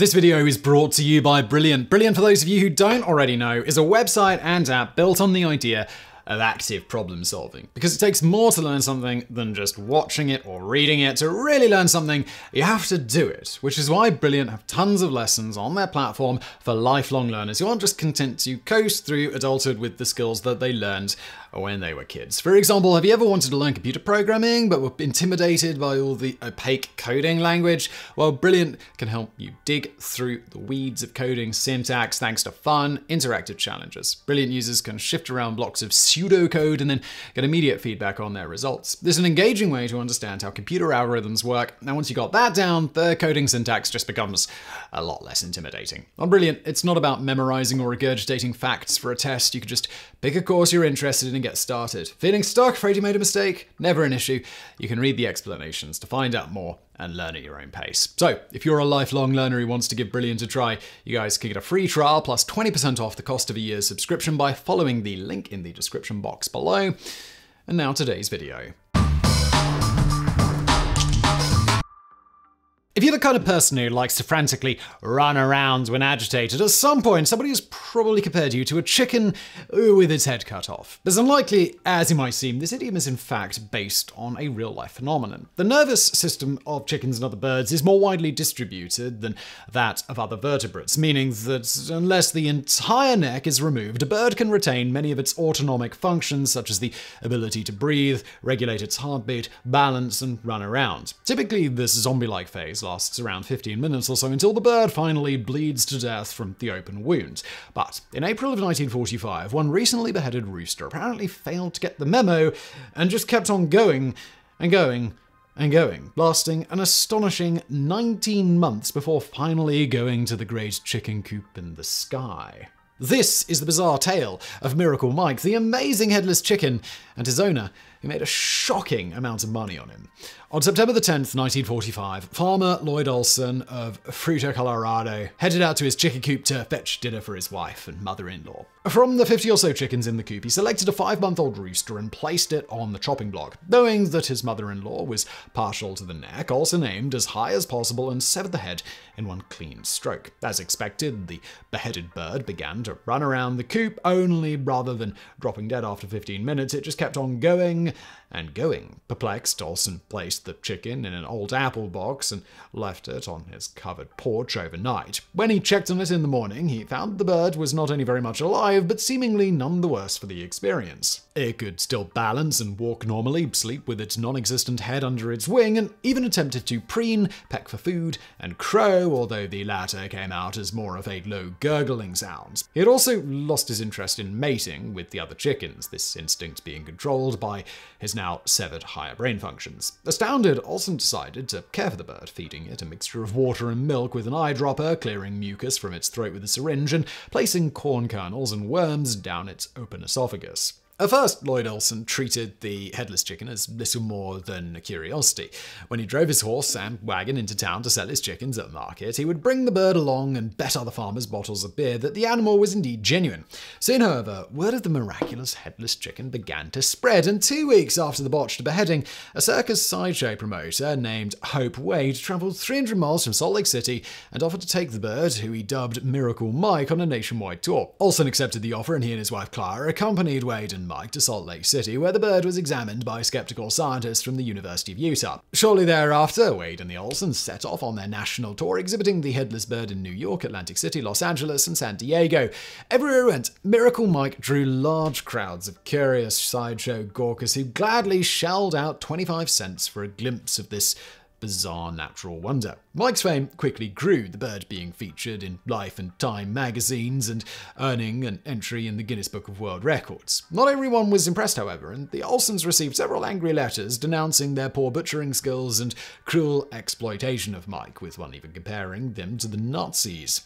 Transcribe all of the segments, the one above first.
This video is brought to you by Brilliant. Brilliant, for those of you who don't already know, is a website and app built on the idea of active problem solving. Because it takes more to learn something than just watching it or reading it. To really learn something, you have to do it, which is why Brilliant have tons of lessons on their platform for lifelong learners who aren't just content to coast through adulthood with the skills that they learned when they were kids. For example, have you ever wanted to learn computer programming but were intimidated by all the opaque coding language? Well, Brilliant can help you dig through the weeds of coding syntax thanks to fun, interactive challenges. Brilliant users can shift around blocks of pseudocode and then get immediate feedback on their results. This is an engaging way to understand how computer algorithms work. Now, once you got that down, the coding syntax just becomes a lot less intimidating. On Brilliant, it's not about memorizing or regurgitating facts for a test. You can just pick a course you're interested in and get started. Feeling stuck, afraid you made a mistake? Never an issue. You can read the explanations to find out more and learn at your own pace. So, if you're a lifelong learner who wants to give Brilliant a try, you guys can get a free trial plus 20% off the cost of a year's subscription by following the link in the description box below. And now today's video. If you're the kind of person who likes to frantically run around when agitated, at some point somebody has probably compared you to a chicken with its head cut off. As unlikely as it might seem, this idiom is in fact based on a real life phenomenon. The nervous system of chickens and other birds is more widely distributed than that of other vertebrates, meaning that unless the entire neck is removed, a bird can retain many of its autonomic functions, such as the ability to breathe, regulate its heartbeat, balance, and run around. Typically, this zombie like phase lasts around 15 minutes or so until the bird finally bleeds to death from the open wound. But in April of 1945, one recently beheaded rooster apparently failed to get the memo and just kept on going and going and going, lasting an astonishing 19 months before finally going to the great chicken coop in the sky. This is the bizarre tale of Miracle Mike, the amazing headless chicken, and his owner, who made a shocking amount of money on him. On September the 10th, 1945, farmer Lloyd Olson of Fruita, Colorado, headed out to his chicken coop to fetch dinner for his wife and mother-in-law. From the 50 or so chickens in the coop, he selected a five-month-old rooster and placed it on the chopping block. Knowing that his mother-in-law was partial to the neck, Olson aimed as high as possible and severed the head in one clean stroke. As expected, the beheaded bird began to run around the coop, only rather than dropping dead after 15 minutes, it just kept on going and going. Perplexed, Olson placed the chicken in an old apple box and left it on his covered porch overnight. When he checked on it in the morning, he found the bird was not only very much alive, but seemingly none the worse for the experience. It could still balance and walk normally, sleep with its non existent head under its wing, and even attempted to preen, peck for food, and crow, although the latter came out as more of a low gurgling sound. He had also lost his interest in mating with the other chickens, this instinct being controlled by his now severed higher brain functions. Astounded, Olson decided to care for the bird, feeding it a mixture of water and milk with an eyedropper, clearing mucus from its throat with a syringe, and placing corn kernels and worms down its open esophagus. At first, Lloyd Olson treated the headless chicken as little more than a curiosity. When he drove his horse and wagon into town to sell his chickens at market, he would bring the bird along and bet other farmers bottles of beer that the animal was indeed genuine. Soon, however, word of the miraculous headless chicken began to spread, and two weeks after the botched beheading, a circus sideshow promoter named Hope Wade traveled 300 miles from Salt Lake City and offered to take the bird, who he dubbed Miracle Mike, on a nationwide tour. Olson accepted the offer, and he and his wife Clara accompanied Wade and Mike to Salt Lake City, where the bird was examined by skeptical scientists from the University of Utah. Shortly thereafter, Wade and the Olsons set off on their national tour, exhibiting the headless bird in New York, Atlantic City, Los Angeles, and San Diego. Everywhere he went, Miracle Mike drew large crowds of curious sideshow gawkers who gladly shelled out 25 cents for a glimpse of this bizarre natural wonder. Mike's fame quickly grew, the bird being featured in Life and Time magazines and earning an entry in the Guinness Book of World Records. Not everyone was impressed, however, and the Olsons received several angry letters denouncing their poor butchering skills and cruel exploitation of Mike, with one even comparing them to the Nazis.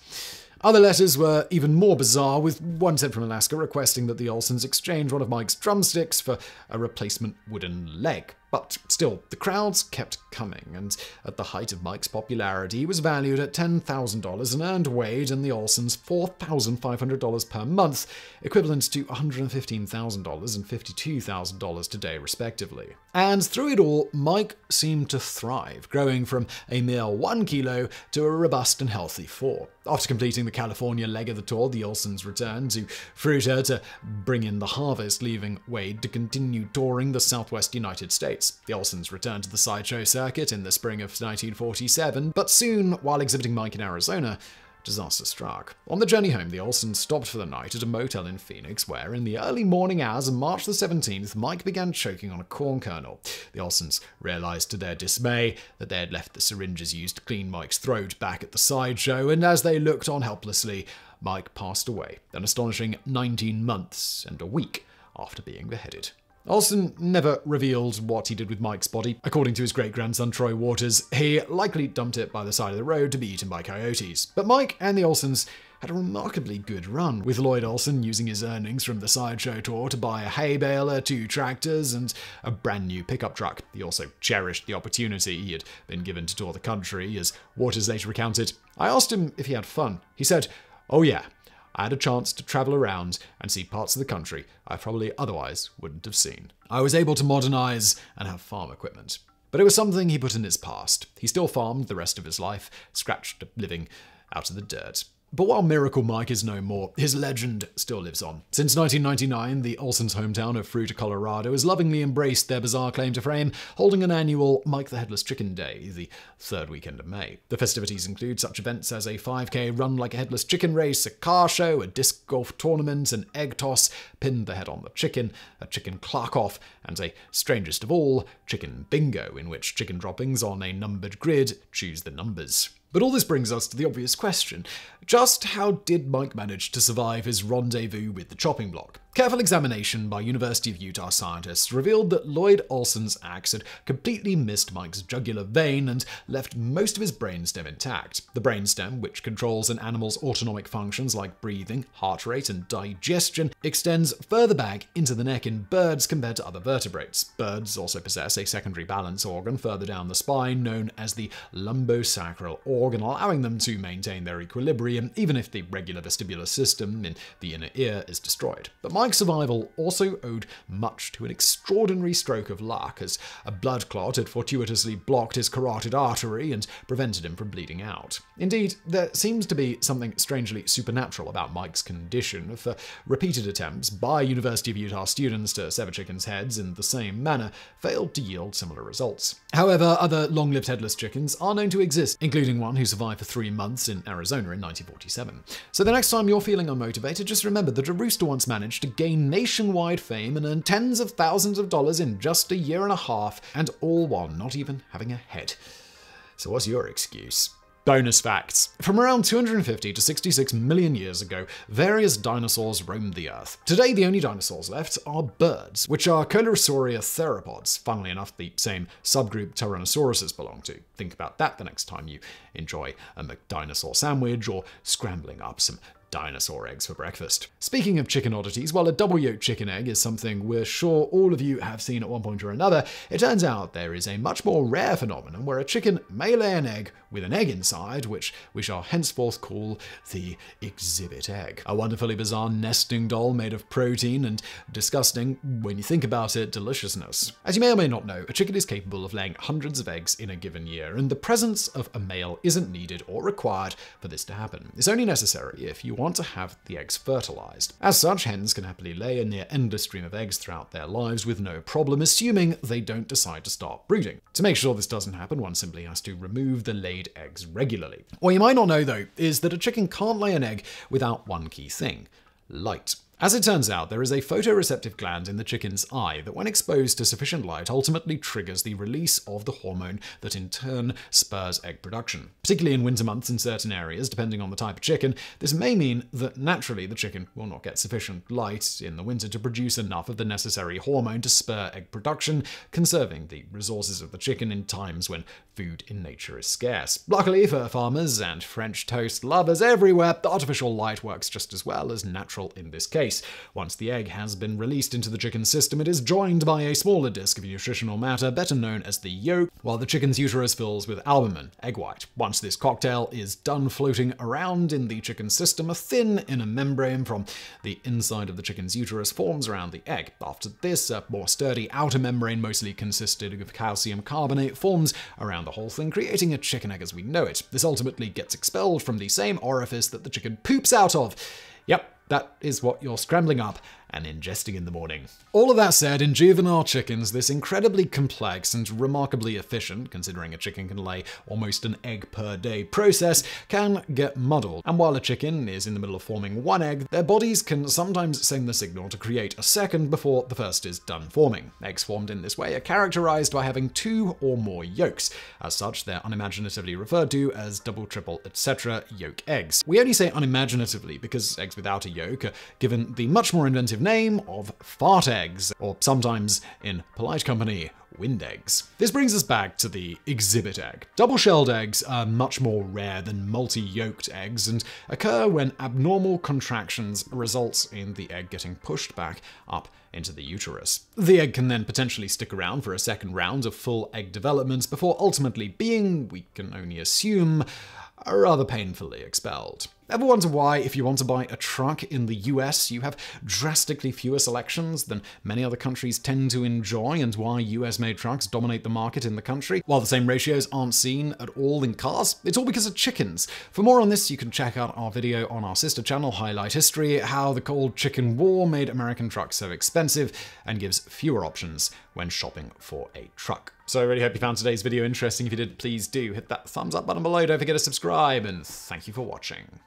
Other letters were even more bizarre, with one sent from Alaska requesting that the Olsons exchange one of Mike's drumsticks for a replacement wooden leg. But still, the crowds kept coming, and at the height of Mike's popularity, he was valued at $10,000 and earned Wade and the Olsons $4,500 per month, equivalent to $115,000 and $52,000 today, respectively. And through it all, Mike seemed to thrive, growing from a mere one kilo to a robust and healthy four. After completing the California leg of the tour, the Olsons returned to Fruita to bring in the harvest, leaving Wade to continue touring the southwest United States. The Olsons returned to the sideshow circuit in the spring of 1947, but soon, while exhibiting Mike in Arizona, disaster struck. On the journey home, the Olsons stopped for the night at a motel in Phoenix, where, in the early morning hours of March the 17th, Mike began choking on a corn kernel. The Olsons realized to their dismay that they had left the syringes used to clean Mike's throat back at the sideshow, and as they looked on helplessly, Mike passed away, an astonishing 19 months and a week after being beheaded. Olson never revealed what he did with Mike's body. According to his great grandson Troy Waters, he likely dumped it by the side of the road to be eaten by coyotes. But Mike and the Olsons had a remarkably good run, with Lloyd Olson using his earnings from the sideshow tour to buy a hay baler, two tractors, and a brand new pickup truck. He also cherished the opportunity he had been given to tour the country, as Waters later recounted. I asked him if he had fun. He said, Oh, yeah. I had a chance to travel around and see parts of the country I probably otherwise wouldn't have seen. I was able to modernize and have farm equipment. But it was something he put in his past. He still farmed the rest of his life, scratched a living out of the dirt. But while Miracle Mike is no more, his legend still lives on. Since 1999, the Olsons' hometown of Fruita, Colorado has lovingly embraced their bizarre claim to fame, holding an annual Mike the Headless Chicken Day, the third weekend of May. The festivities include such events as a 5k run like a headless chicken race, a car show, a disc golf tournament, an egg toss, pin the head on the chicken, a chicken clark off, and a strangest of all, chicken bingo, in which chicken droppings on a numbered grid choose the numbers. But all this brings us to the obvious question just how did Mike manage to survive his rendezvous with the chopping block? Careful examination by University of Utah scientists revealed that Lloyd Olson's axe had completely missed Mike's jugular vein and left most of his brainstem intact. The brainstem, which controls an animal's autonomic functions like breathing, heart rate, and digestion, extends further back into the neck in birds compared to other vertebrates. Birds also possess a secondary balance organ further down the spine known as the lumbosacral organ, allowing them to maintain their equilibrium even if the regular vestibular system in the inner ear is destroyed. But Mike's survival also owed much to an extraordinary stroke of luck, as a blood clot had fortuitously blocked his carotid artery and prevented him from bleeding out. Indeed, there seems to be something strangely supernatural about Mike's condition, for repeated attempts by University of Utah students to sever chickens' heads in the same manner failed to yield similar results. However, other long lived headless chickens are known to exist, including one who survived for three months in Arizona in 1947. So the next time you're feeling unmotivated, just remember that a rooster once managed to gain nationwide fame and earn tens of thousands of dollars in just a year and a half, and all while not even having a head. So, what's your excuse? Bonus facts. From around 250 to 66 million years ago, various dinosaurs roamed the Earth. Today, the only dinosaurs left are birds, which are Coelurosauria theropods, funnily enough, the same subgroup Tyrannosauruses belong to. Think about that the next time you enjoy a McDinosaur sandwich or scrambling up some dinosaur eggs for breakfast. Speaking of chicken oddities, while a double yolk chicken egg is something we're sure all of you have seen at one point or another, it turns out there is a much more rare phenomenon where a chicken may lay an egg with an egg inside, which we shall henceforth call the exhibit egg. A wonderfully bizarre nesting doll made of protein and disgusting, when you think about it, deliciousness. As you may or may not know, a chicken is capable of laying hundreds of eggs in a given year, and the presence of a male isn't needed or required for this to happen. It's only necessary if you want to have the eggs fertilized. As such, hens can happily lay a near endless stream of eggs throughout their lives with no problem, assuming they don't decide to start brooding. To make sure this doesn't happen, one simply has to remove the laid eggs regularly. What you might not know, though, is that a chicken can't lay an egg without one key thing light. As it turns out, there is a photoreceptive gland in the chicken's eye that, when exposed to sufficient light, ultimately triggers the release of the hormone that in turn spurs egg production. Particularly in winter months in certain areas, depending on the type of chicken, this may mean that naturally the chicken will not get sufficient light in the winter to produce enough of the necessary hormone to spur egg production, conserving the resources of the chicken in times when food in nature is scarce. Luckily for farmers and French toast lovers everywhere, artificial light works just as well as natural in this case. Once the egg has been released into the chicken system, it is joined by a smaller disk of nutritional matter, better known as the yolk, while the chicken's uterus fills with albumin, egg white. Once this cocktail is done floating around in the chicken system, a thin inner membrane from the inside of the chicken's uterus forms around the egg. After this, a more sturdy outer membrane, mostly consisted of calcium carbonate, forms around the whole thing, creating a chicken egg as we know it. This ultimately gets expelled from the same orifice that the chicken poops out of. Yep, that is what you're scrambling up and ingesting in the morning. All of that said, in juvenile chickens, this incredibly complex and remarkably efficient, considering a chicken can lay almost an egg per day process, can get muddled. And while a chicken is in the middle of forming one egg, their bodies can sometimes send the signal to create a second before the first is done forming. Eggs formed in this way are characterized by having two or more yolks. As such, they're unimaginatively referred to as double, triple, etc. yolk eggs. We only say unimaginatively because eggs without a yolk are given the much more inventive name of fart eggs, or sometimes, in polite company, wind eggs. This brings us back to the exhibit egg. Double shelled eggs are much more rare than multi yolked eggs and occur when abnormal contractions results in the egg getting pushed back up into the uterus. The egg can then potentially stick around for a second round of full egg development before ultimately being, we can only assume, rather painfully expelled. Ever wonder why, if you want to buy a truck in the US, you have drastically fewer selections than many other countries tend to enjoy, and why US made trucks dominate the market in the country, while the same ratios aren't seen at all in cars? It's all because of chickens. For more on this, you can check out our video on our sister channel, Highlight History, how the cold chicken war made American trucks so expensive and gives fewer options when shopping for a truck. So I really hope you found today's video interesting. If you did, please do hit that thumbs up button below. Don't forget to subscribe, and thank you for watching.